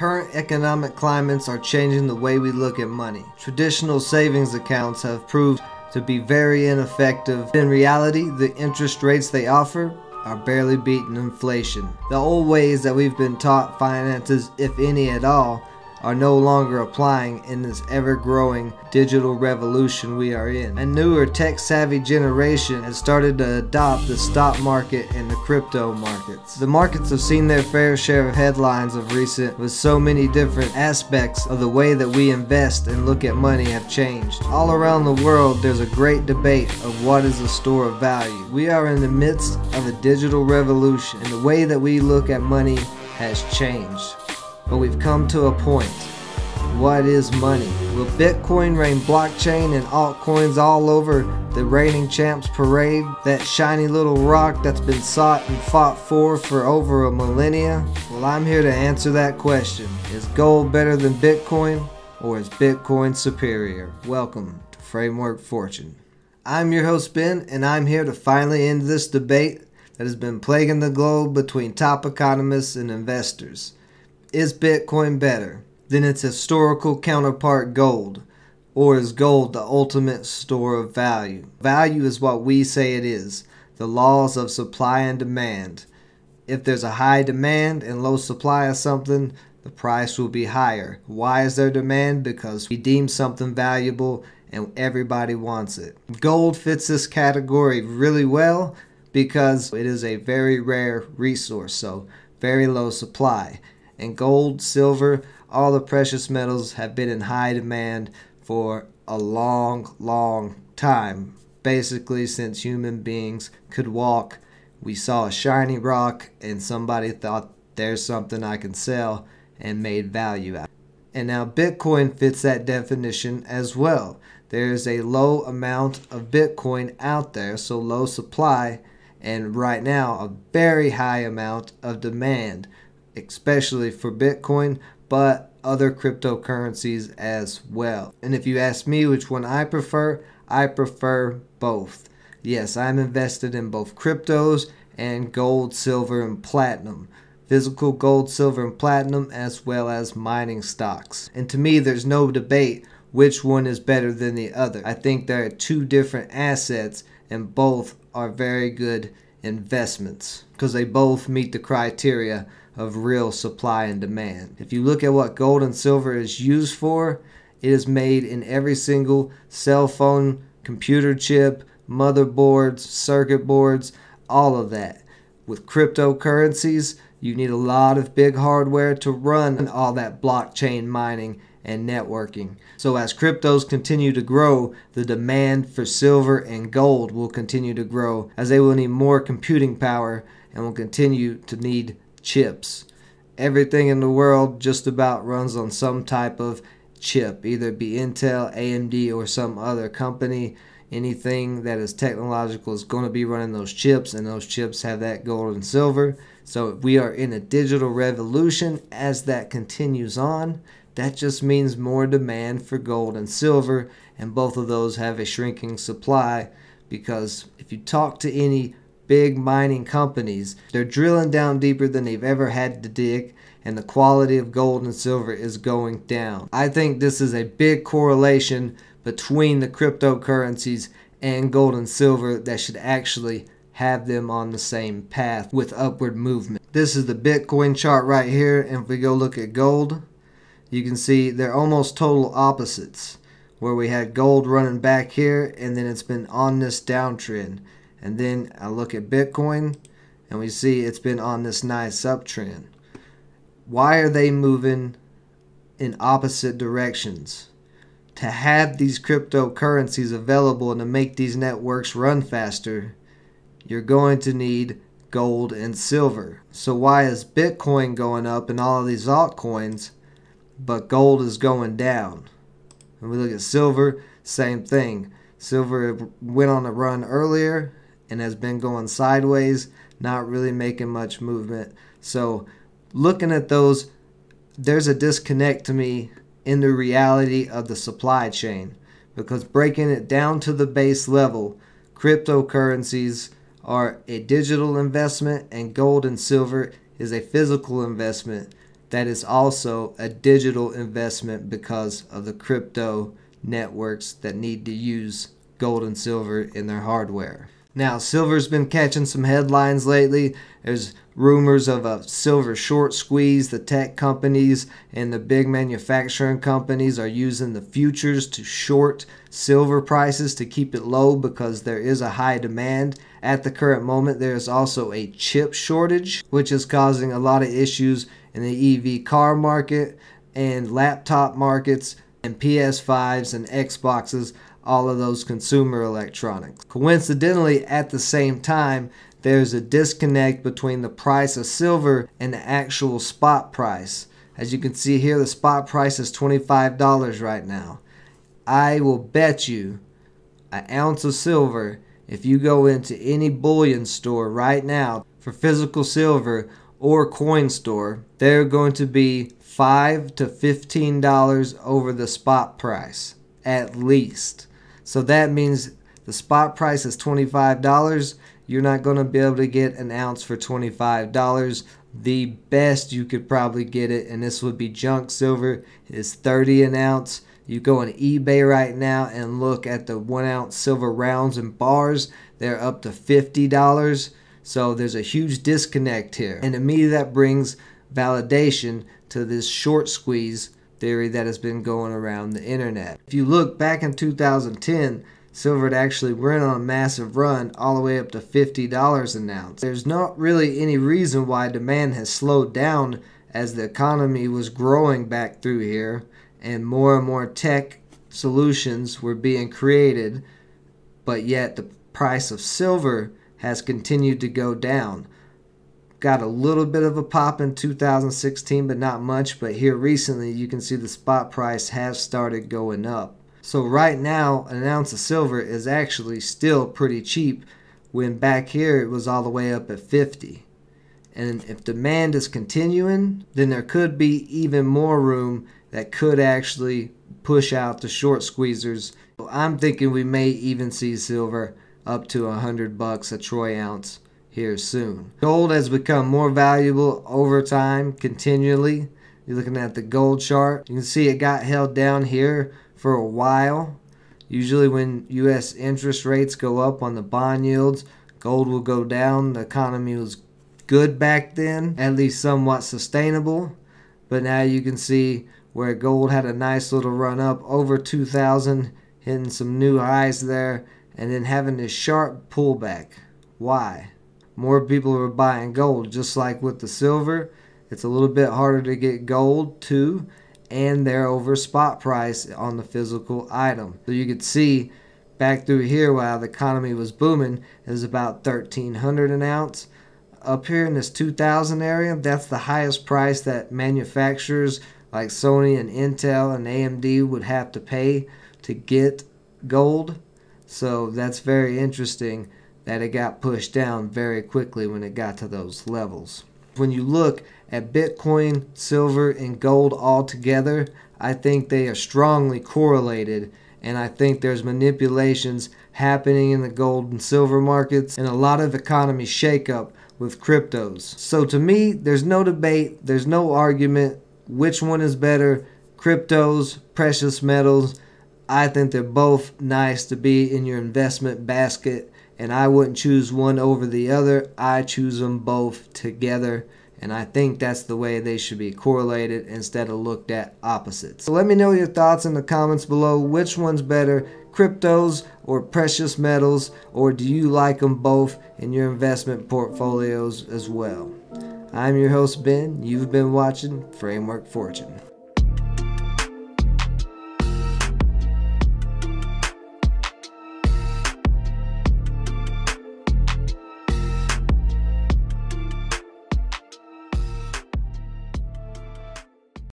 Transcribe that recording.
Current economic climates are changing the way we look at money. Traditional savings accounts have proved to be very ineffective. In reality, the interest rates they offer are barely beating inflation. The old ways that we've been taught finances, if any at all, are no longer applying in this ever growing digital revolution we are in. A newer tech savvy generation has started to adopt the stock market and the crypto markets. The markets have seen their fair share of headlines of recent with so many different aspects of the way that we invest and look at money have changed. All around the world there's a great debate of what is a store of value. We are in the midst of a digital revolution and the way that we look at money has changed. But we've come to a point. What is money? Will Bitcoin rain blockchain and altcoins all over the reigning champs parade? That shiny little rock that's been sought and fought for for over a millennia? Well, I'm here to answer that question. Is gold better than Bitcoin or is Bitcoin superior? Welcome to Framework Fortune. I'm your host Ben and I'm here to finally end this debate that has been plaguing the globe between top economists and investors. Is Bitcoin better than its historical counterpart gold? Or is gold the ultimate store of value? Value is what we say it is the laws of supply and demand. If there's a high demand and low supply of something, the price will be higher. Why is there demand? Because we deem something valuable and everybody wants it. Gold fits this category really well because it is a very rare resource, so very low supply and gold, silver, all the precious metals have been in high demand for a long, long time. Basically, since human beings could walk, we saw a shiny rock and somebody thought there's something I can sell and made value out. And now Bitcoin fits that definition as well. There's a low amount of Bitcoin out there, so low supply, and right now a very high amount of demand especially for Bitcoin, but other cryptocurrencies as well. And if you ask me which one I prefer, I prefer both. Yes, I'm invested in both cryptos and gold, silver, and platinum. Physical gold, silver, and platinum, as well as mining stocks. And to me, there's no debate which one is better than the other. I think there are two different assets, and both are very good investments because they both meet the criteria of real supply and demand. If you look at what gold and silver is used for, it is made in every single cell phone, computer chip, motherboards, circuit boards, all of that. With cryptocurrencies, you need a lot of big hardware to run all that blockchain mining and networking. So as cryptos continue to grow, the demand for silver and gold will continue to grow as they will need more computing power and will continue to need chips. Everything in the world just about runs on some type of chip, either be Intel, AMD, or some other company. Anything that is technological is going to be running those chips, and those chips have that gold and silver. So we are in a digital revolution as that continues on. That just means more demand for gold and silver, and both of those have a shrinking supply because if you talk to any big mining companies. They're drilling down deeper than they've ever had to dig, and the quality of gold and silver is going down. I think this is a big correlation between the cryptocurrencies and gold and silver that should actually have them on the same path with upward movement. This is the Bitcoin chart right here, and if we go look at gold, you can see they're almost total opposites. Where we had gold running back here, and then it's been on this downtrend. And then I look at Bitcoin and we see it's been on this nice uptrend. Why are they moving in opposite directions? To have these cryptocurrencies available and to make these networks run faster, you're going to need gold and silver. So why is Bitcoin going up and all of these altcoins, but gold is going down? And we look at silver, same thing. Silver went on a run earlier and has been going sideways, not really making much movement. So, looking at those, there's a disconnect to me in the reality of the supply chain because breaking it down to the base level, cryptocurrencies are a digital investment and gold and silver is a physical investment. That is also a digital investment because of the crypto networks that need to use gold and silver in their hardware. Now, silver's been catching some headlines lately. There's rumors of a silver short squeeze. The tech companies and the big manufacturing companies are using the futures to short silver prices to keep it low because there is a high demand. At the current moment, there is also a chip shortage, which is causing a lot of issues in the EV car market and laptop markets and PS5s and Xboxes all of those consumer electronics. Coincidentally, at the same time, there's a disconnect between the price of silver and the actual spot price. As you can see here, the spot price is $25 right now. I will bet you an ounce of silver, if you go into any bullion store right now for physical silver or coin store, they're going to be 5 to $15 over the spot price at least. So that means the spot price is $25. You're not going to be able to get an ounce for $25. The best you could probably get it, and this would be junk silver, is 30 an ounce. You go on eBay right now and look at the one ounce silver rounds and bars. They're up to $50. So there's a huge disconnect here. And me, that brings validation to this short squeeze theory that has been going around the internet. If you look back in 2010, silver had actually went on a massive run all the way up to $50 an ounce. There's not really any reason why demand has slowed down as the economy was growing back through here and more and more tech solutions were being created, but yet the price of silver has continued to go down. Got a little bit of a pop in 2016, but not much. But here recently, you can see the spot price has started going up. So right now, an ounce of silver is actually still pretty cheap when back here it was all the way up at 50. And if demand is continuing, then there could be even more room that could actually push out the short squeezers. I'm thinking we may even see silver up to a hundred bucks a troy ounce here soon. Gold has become more valuable over time continually. You're looking at the gold chart. You can see it got held down here for a while. Usually when U.S. interest rates go up on the bond yields, gold will go down. The economy was good back then, at least somewhat sustainable. But now you can see where gold had a nice little run up over 2000, hitting some new highs there, and then having this sharp pullback. Why? more people are buying gold. Just like with the silver, it's a little bit harder to get gold too, and they're over spot price on the physical item. So you could see back through here while the economy was booming, it was about 1300 an ounce. Up here in this 2000 area, that's the highest price that manufacturers like Sony and Intel and AMD would have to pay to get gold. So that's very interesting that it got pushed down very quickly when it got to those levels. When you look at Bitcoin, silver, and gold all together, I think they are strongly correlated and I think there's manipulations happening in the gold and silver markets and a lot of economy shakeup with cryptos. So to me, there's no debate, there's no argument which one is better, cryptos, precious metals. I think they're both nice to be in your investment basket and I wouldn't choose one over the other. I choose them both together. And I think that's the way they should be correlated instead of looked at opposites. So let me know your thoughts in the comments below. Which one's better, cryptos or precious metals? Or do you like them both in your investment portfolios as well? I'm your host, Ben. You've been watching Framework Fortune.